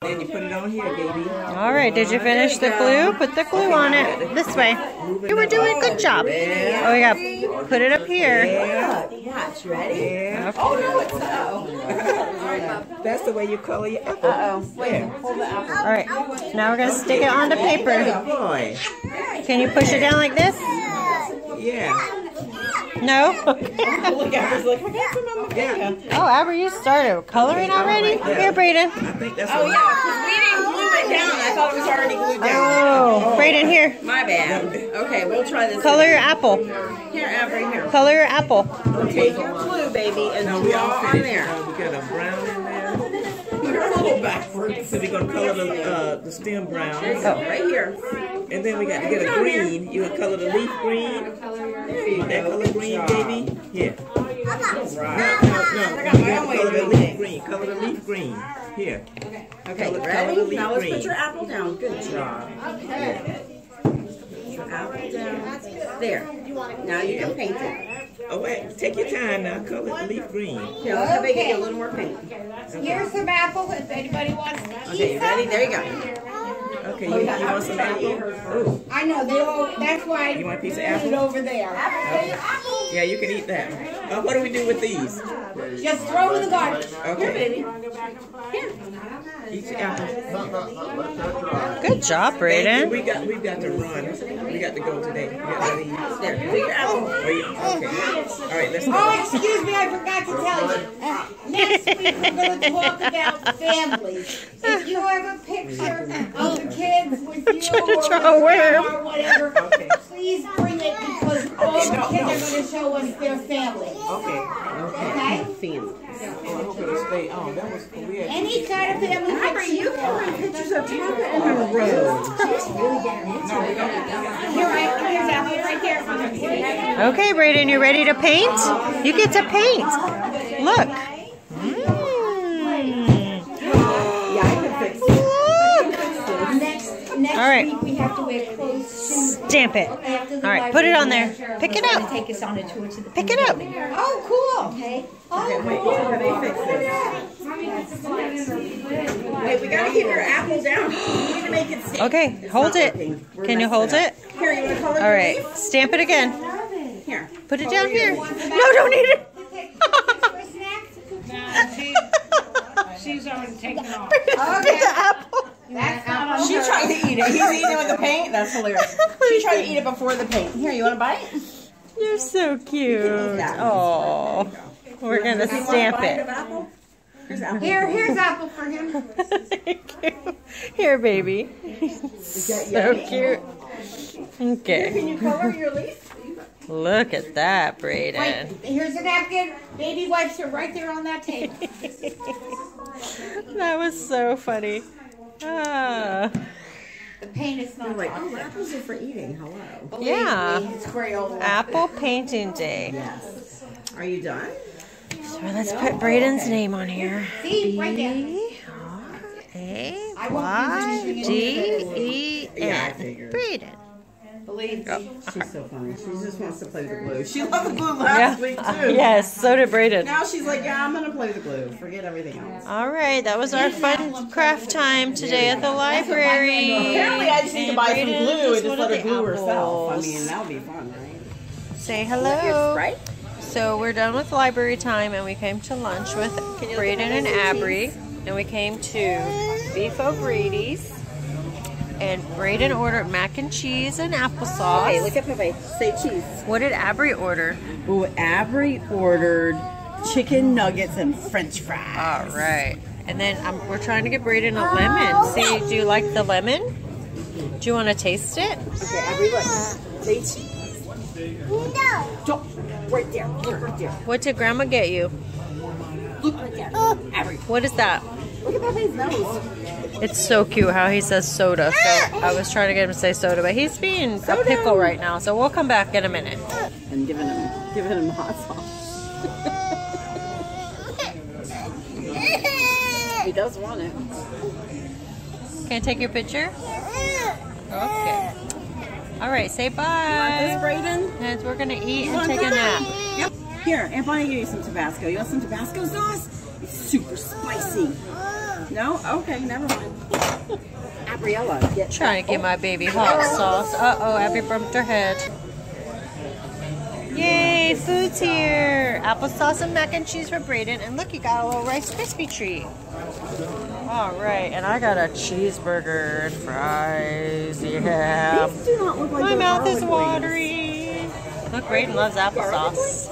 Then you put it on here, baby. All right, did you finish the glue? Put the glue on it this way. You were doing a good job. Oh, we got put it up here. Yeah. Watch, ready? Yeah. Oh no, it's uh That's the way you color your apple. Uh-oh. There. Hold the apple. All right, now we're gonna stick it onto paper. Good boy. Can you push it down like this? Yeah. No? Look at like I got some on my Yeah. Oh, Aber, you started coloring already? Here, Brayden. I think that's Oh yeah, because we didn't glue it down. I thought it was already glued down. Oh, Brayden, here. My bad. Okay, we'll try this. Color your apple. Here, Avery, here. Color your apple. Take your glue, baby, and No, we draw on there. We got a brown in there. You're a little backwards. So we're gonna color the uh, the stem brown, So right here. And then we got to get a green. You gonna color the leaf green? You want that color green, baby? Here. No, no, no. You gotta color the leaf green. Color the leaf green. Here. Okay, Color- color the ready? leaf Now let's green. put your apple down. Good job. Put your apple down. There. Now you can paint it. Oh wait, take your time now. Color the leaf green. Here, let me get a little more paint. Here's some apple if anybody wants to Okay, eat you ready? There you go. Okay, you, you want some apple? I know, they all, that's why you want a piece of I put it apple? over there. Yeah, you can eat that. Uh, what do we do with these? Just throw it in the garbage. Okay, Baby. eat your apple. Good job, Thank you. Brayden. We got we've got to run. We got to go today. We got to leave. There, take your apple. Oh, yeah. Okay. All right, let's Oh, excuse me, I forgot to tell you. Next week, we're gonna talk about families. If you have a picture of the kids with you to or draw or whatever, Okay. please bring it because all the kids no. are gonna show us their family, Okay. Okay. okay? Family. Oh, I hope it'll stay on. That was cool. Any kind of family Avery, picture. you can bring pictures of Papa and her road. Here, I, here's apple right there. Okay, Brayden, you ready to paint? You get to paint. Look. All right. week, we have to wear clothes. Stamp it. All right, put it on there. Pick it up. Take us on a tour to the. Pick it up. Oh, cool. Okay. Oh, okay, wait, how do they fix this? Wait, we gotta keep your apple down. You need to make it stick. Okay, hold it. Can you hold it? Here, you wanna color All your right, leaf? stamp it again. Here. Put it down here. No, don't eat it. She's already taken off. Get the apple. That's not She tried to eat it. He's eating it with the paint. That's hilarious. She tried to eat it before the paint. Here, you want to bite? You're so cute. that. Oh, we're gonna stamp it. Here's apple. Here, here's apple for him. Thank you. Here, baby. So cute. Okay. Can you color your leaf? Look at that, Brayden. Wait, here's a napkin. Baby wipes are right there on that table. That was so funny. Ah. The paint is not Like, on. oh, apples are for eating. Hello. Believe Yeah. me, It's Crayola. Apple painting day. Yes. Are you done? So let's put Brayden's name on here. See, right there. B R A I won't Y use D anything E Yeah, I N. figured. Brayden. Believe me. She's so funny. She just wants to play the glue. She loved the glue Yeah. last week too. Yes, so did Brayden. Now she's like, yeah, I'm gonna play the glue. Forget everything else. All right, that was our fun craft time today at the library. Apparently, I just need to And buy some Brayden glue and just just let wanted her glue the herself. I mean, that would be fun, right? Say hello. Right? So we're done with library time, and we came to lunch with Brayden and Abry, and we came to Beef O'Brady's. And Brayden ordered mac and cheese and applesauce. Okay, look at Pepe. Say cheese. what did Abry order? Ooh, Avery ordered chicken nuggets and French fries. All right. And then um, we're trying to get Brayden a lemon. See, do you like the lemon? Do you want to taste it? Okay, Avery, look. Say cheese. No. Don't. Right there. Look right there. What did Grandma get you? Look right there. Avery, What is that? Look at Pepe's nose. It's so cute how he says soda. So I was trying to get him to say soda, but he's being a pickle right now. So we'll come back in a minute. And giving him, giving him hot sauce. he does want it. Can I take your picture? Okay. All right, say This bye. Brayden? And we're gonna eat and take a nap. Yep. Here, Aunt Bonnie gave you some Tabasco. You want some Tabasco sauce? Super spicy. No? Okay, never mind. Gabriella, get Trying to get my baby hot oh. sauce. Uh-oh, Abby bumped her head. Yay, food's here. Applesauce and mac and cheese for Brayden. And look, you got a little Rice Krispie treat. All right, and I got a cheeseburger and fries. Yeah. These do not look like My mouth is garlic wings. watery. Look, Brayden loves applesauce.